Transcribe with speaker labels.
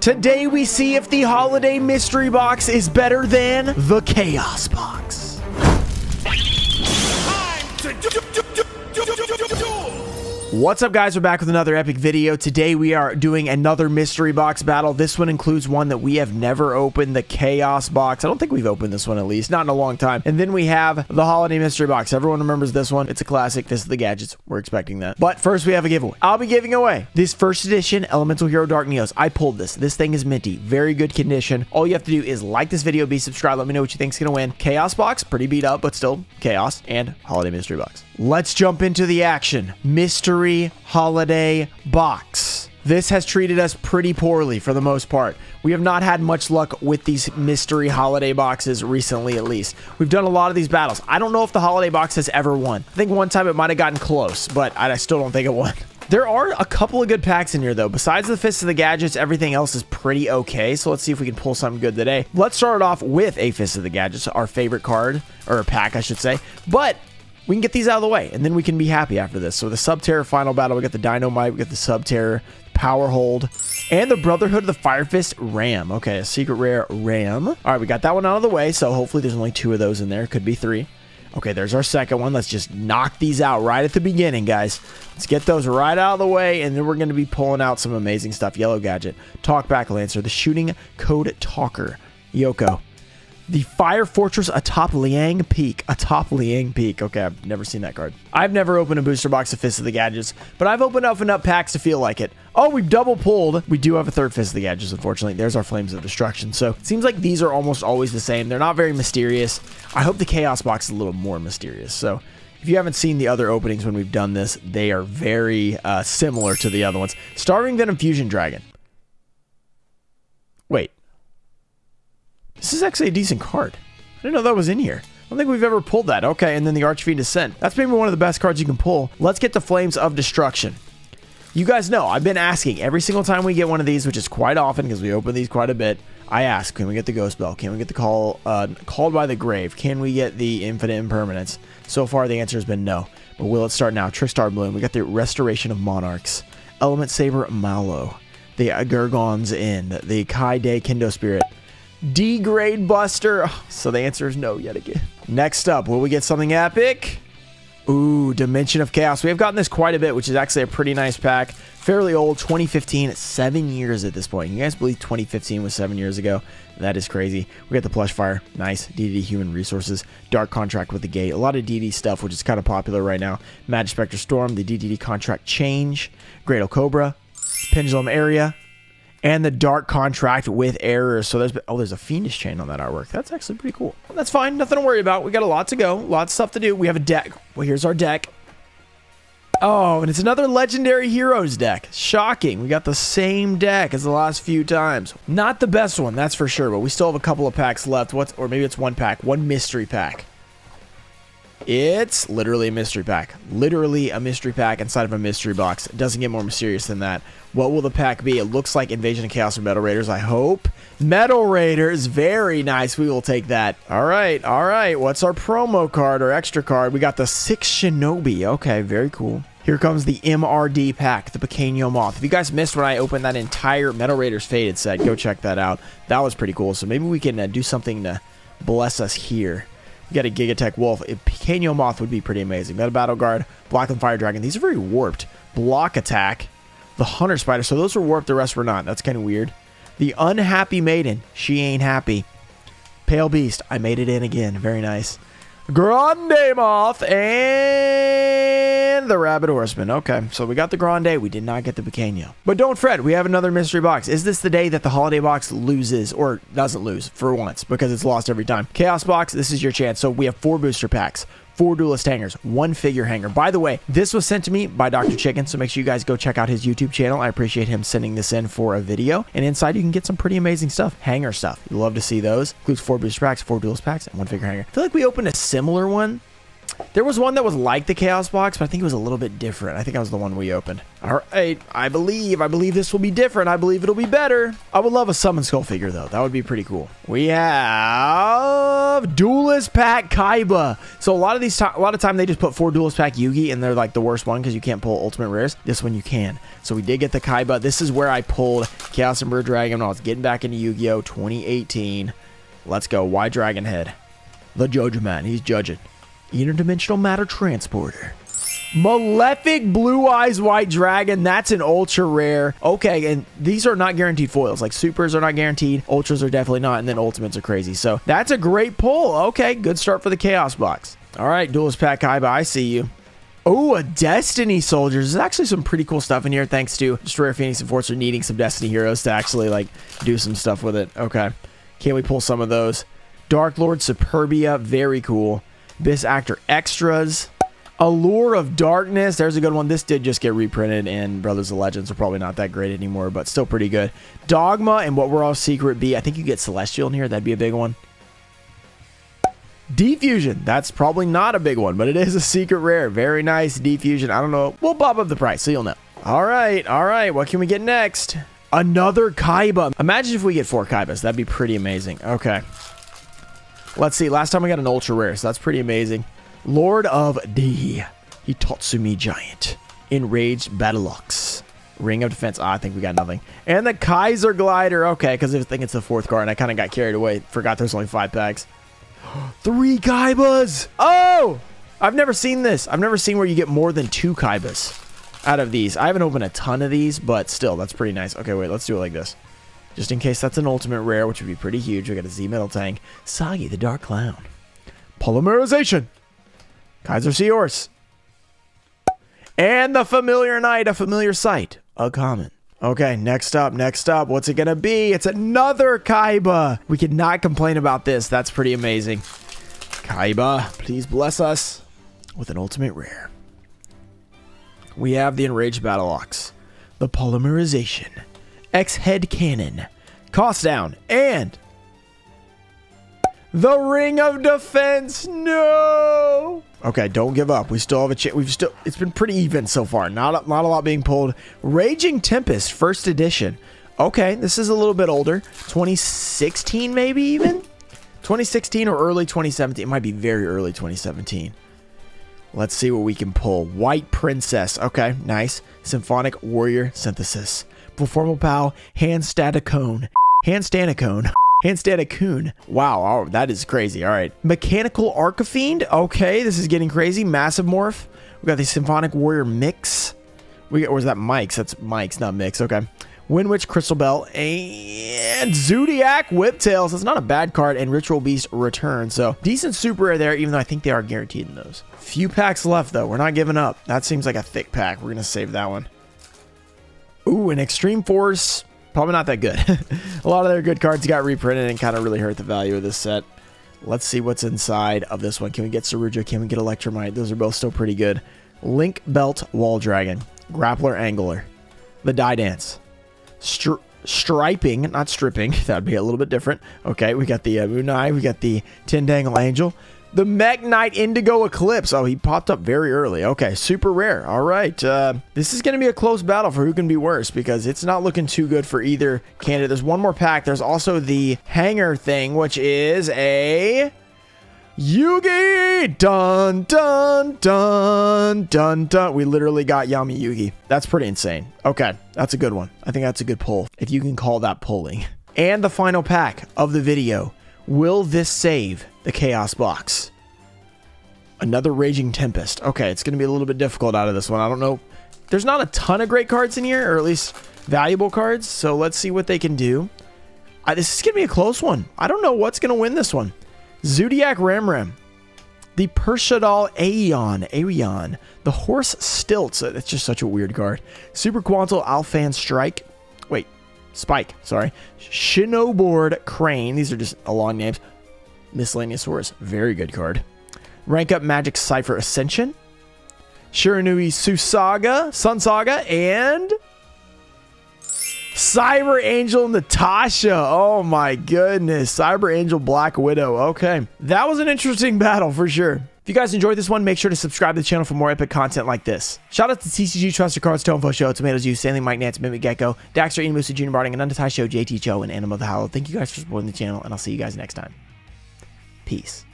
Speaker 1: Today we see if the holiday mystery box is better than the chaos box. What's up guys, we're back with another epic video. Today we are doing another mystery box battle. This one includes one that we have never opened, the Chaos box. I don't think we've opened this one at least, not in a long time. And then we have the Holiday Mystery Box. Everyone remembers this one. It's a classic. This is the gadgets. We're expecting that. But first we have a giveaway. I'll be giving away this first edition Elemental Hero Dark Neos. I pulled this. This thing is minty. Very good condition. All you have to do is like this video, be subscribed, let me know what you think's gonna win. Chaos box, pretty beat up, but still chaos, and Holiday Mystery Box. Let's jump into the action. Mystery Holiday Box. This has treated us pretty poorly for the most part. We have not had much luck with these mystery holiday boxes recently, at least. We've done a lot of these battles. I don't know if the holiday box has ever won. I think one time it might have gotten close, but I still don't think it won. There are a couple of good packs in here, though. Besides the Fist of the Gadgets, everything else is pretty okay. So let's see if we can pull something good today. Let's start off with a Fist of the Gadgets, our favorite card, or pack, I should say. But we can get these out of the way, and then we can be happy after this. So the Subterror final battle, we got the Dynamite, we got the Subterror, Power Hold, and the Brotherhood of the Fire Fist Ram. Okay, a secret rare Ram. All right, we got that one out of the way, so hopefully there's only two of those in there. Could be three. Okay, there's our second one. Let's just knock these out right at the beginning, guys. Let's get those right out of the way, and then we're going to be pulling out some amazing stuff. Yellow Gadget, Talkback Lancer, the Shooting Code Talker, Yoko, the Fire Fortress atop Liang Peak. Atop Liang Peak. Okay, I've never seen that card. I've never opened a booster box of Fist of the Gadgets, but I've opened up enough packs to feel like it. Oh, we've double pulled. We do have a third Fist of the Gadgets, unfortunately. There's our Flames of Destruction. So it seems like these are almost always the same. They're not very mysterious. I hope the Chaos box is a little more mysterious. So if you haven't seen the other openings when we've done this, they are very uh, similar to the other ones. Starving Venom Fusion Dragon. Wait, this is actually a decent card. I didn't know that was in here. I don't think we've ever pulled that. Okay, and then the Archfiend Descent. That's maybe one of the best cards you can pull. Let's get the Flames of Destruction. You guys know, I've been asking every single time we get one of these, which is quite often because we open these quite a bit. I ask, can we get the Ghost Belle? Can we get the Call uh, Called by the Grave? Can we get the Infinite Impermanence? So far, the answer has been no. But will it start now? Trickstar Bloom. We got the Restoration of Monarchs. Element Saber Malo. The Gurgon's End. The Kai Day Kendo Spirit. D-grade buster. So the answer is no yet again. Next up, will we get something epic? Ooh, Dimension of Chaos. We have gotten this quite a bit, which is actually a pretty nice pack. Fairly old, 2015, seven years at this point. You guys believe 2015 was seven years ago? That is crazy. We got the Plush Fire, nice. DD Human Resources, Dark Contract with the Gate. A lot of DD stuff, which is kind of popular right now. Magic Spectre Storm, the DDD Contract Change, Great Cobra, Pendulum Area, and the dark contract with errors. So there's oh, there's a fiendish chain on that artwork. That's actually pretty cool. Well, that's fine. Nothing to worry about. We got a lot to go. Lots of stuff to do. We have a deck. Well, here's our deck. Oh, and it's another Legendary Heroes deck. Shocking. We got the same deck as the last few times. Not the best one, that's for sure, but we still have a couple of packs left. What's or maybe it's one pack, one mystery pack. It's literally a mystery pack. Literally a mystery pack inside of a mystery box. It doesn't get more mysterious than that. What will the pack be? It looks like Invasion of Chaos or Metal Raiders, I hope. Metal Raiders, very nice. We will take that. All right, all right. What's our promo card or extra card? We got the Six Shinobi. Okay, very cool. Here comes the MRD pack, the Pequeño Moth. If you guys missed when I opened that entire Metal Raiders Faded set, go check that out. That was pretty cool. So maybe we can uh, do something to bless us here. Got a Gigatech Wolf. A Pequeño Moth would be pretty amazing. Meta Battle Guard, Blackland Fire Dragon. These are very warped. Block Attack, the Hunter Spider. So those were warped, the rest were not. That's kind of weird. The Unhappy Maiden. She ain't happy. Pale Beast. I made it in again. Very nice. Grande Moth and the Rabid Horseman. Okay, so we got the Grande. We did not get the Pequeño. But don't fret, we have another mystery box. Is this the day that the holiday box loses or doesn't lose for once because it's lost every time? Chaos box, this is your chance. So we have four booster packs four duelist hangers, one figure hanger. By the way, this was sent to me by Dr. Chicken, so make sure you guys go check out his YouTube channel. I appreciate him sending this in for a video. And inside you can get some pretty amazing stuff, hanger stuff. You love to see those. Includes four booster packs, four duelist packs, and one figure hanger. I feel like we opened a similar one There was one that was like the Chaos Box, but I think it was a little bit different. I think that was the one we opened. All right, I believe, I believe this will be different. I believe it'll be better. I would love a Summon Skull figure, though. That would be pretty cool. We have Duelist Pack Kaiba. So a lot of these, a lot of time they just put four Duelist Pack Yugi, and they're like the worst one because you can't pull Ultimate Rares. This one you can. So we did get the Kaiba. This is where I pulled Chaos Emperor Dragon I was getting back into Yu-Gi-Oh! 2018. Let's go. Y-Dragon Head? The Judge Man. He's judging. Interdimensional Matter Transporter. Malefic Blue Eyes White Dragon. That's an ultra rare. Okay, and these are not guaranteed foils. Like supers are not guaranteed. Ultras are definitely not. And then ultimates are crazy. So that's a great pull. Okay, good start for the Chaos box. All right, Duelist Pack Kaiba, I see you. Oh, a Destiny Soldiers. There's actually some pretty cool stuff in here thanks to Destroyer Phoenix Enforcer needing some Destiny heroes to actually like do some stuff with it. Okay. Can't we pull some of those? Dark Lord Superbia, very cool. This Actor Extras. Allure of Darkness. There's a good one. This did just get reprinted, and Brothers of Legends are probably not that great anymore, but still pretty good. Dogma and What We're All Secret Be. I think you get Celestial in here. That'd be a big one. Defusion. That's probably not a big one, but it is a secret rare. Very nice Defusion. I don't know. We'll bob up the price, so you'll know. All right, all right. What can we get next? Another Kaiba. Imagine if we get four Kaibas. That'd be pretty amazing. Okay. Let's see. Last time we got an ultra rare, so that's pretty amazing. Lord of D. Hitotsu-Me Giant. Enraged Battle Ox. Ring of Defense. Oh, I think we got nothing. And the Kaiser Glider. Okay, because I think it's the fourth card, and I kind of got carried away. Forgot there's only five packs. Three Kaibas. Oh! I've never seen this. I've never seen where you get more than two Kaibas out of these. I haven't opened a ton of these, but still, that's pretty nice. Okay, wait, let's do it like this. Just in case that's an ultimate rare, which would be pretty huge. We got a Z Metal Tank. Sagi, the Dark Clown. Polymerization. Kaiser Seahorse. And the Familiar Knight, a familiar sight. A common. Okay, next up, next up. What's it to be? It's another Kaiba. We could not complain about this. That's pretty amazing. Kaiba, please bless us with an ultimate rare. We have the Enraged Battle Ox, the Polymerization, X Head Cannon, Cost Down, and the Ring of Defense. No. Okay, don't give up. We still have a chance. We've still. It's been pretty even so far. Not a, not a lot being pulled. Raging Tempest, first edition. Okay, this is a little bit older. 2016, maybe even. 2016 or early 2017. It might be very early 2017. Let's see what we can pull. White Princess. Okay, nice. Symphonic Warrior Synthesis. Performapal, Hand Staticone. Hand Stanicone. Handstand a coon. Wow, oh, that is crazy. All right. Mechanical Archifiend. Okay, this is getting crazy. Massive Morph. We got the Symphonic Warrior Mix. We got, or is that Mike's? That's Mike's, not Mix. Okay. Windwitch Crystal Bell and Zoodiac Whiptails. That's not a bad card. And Ritual Beast Return. So decent super rare there, even though I think they are guaranteed in those. Few packs left, though. We're not giving up. That seems like a thick pack. We're going to save that one. Ooh, an Extreme Force Probably not that good. a lot of their good cards got reprinted and kind of really hurt the value of this set. Let's see what's inside of this one. Can we get Saryuja? Can we get Electrumite? Those are both still pretty good. Link Belt Wall Dragon. Grappler Angler. The Die Dance. Stri striping, not stripping. That'd be a little bit different. Okay, we got the uh, Munai. We got the Tindangle Angel. The Mekk-Knight Indigo Eclipse. Oh, he popped up very early. Okay, super rare. All right. Uh, this is going to be a close battle for who can be worse because it's not looking too good for either candidate. There's one more pack. There's also the hanger thing, which is a Yugi! Dun, dun, dun, dun, dun. We literally got Yami Yugi. That's pretty insane. Okay, that's a good one. I think that's a good pull, if you can call that pulling. And the final pack of the video. Will this save the Chaos Box? Another Raging Tempest. Okay, it's going to be a little bit difficult out of this one. I don't know. There's not a ton of great cards in here, or at least valuable cards. So let's see what they can do. This is going to be a close one. I don't know what's going to win this one. Zoodiac Ramram. The Pershadal Aeon. Aeon. The Horse Stilts. That's just such a weird card. Super Quantal Alphan Strike. Spike, sorry. Shinobird Crane. These are just a long names. Miscellaneousaurus, very good card. Rank up Magic Cipher Ascension. Shiranui Susaga, Sunsaga, and Cyber Angel Natasha. Oh my goodness. Cyber Angel Black Widow. Okay. That was an interesting battle for sure. If you guys enjoyed this one, make sure to subscribe to the channel for more epic content like this. Shout out to TCG, Trusted Cards, Tonefo Show, Tomatoes You, Stanley, Mike Nance, Mimic Gecko, Daxter, Ian Musa, Junior Barding, and Undetai Show, JT Cho, and Animal the Hollow. Thank you guys for supporting the channel, and I'll see you guys next time. Peace.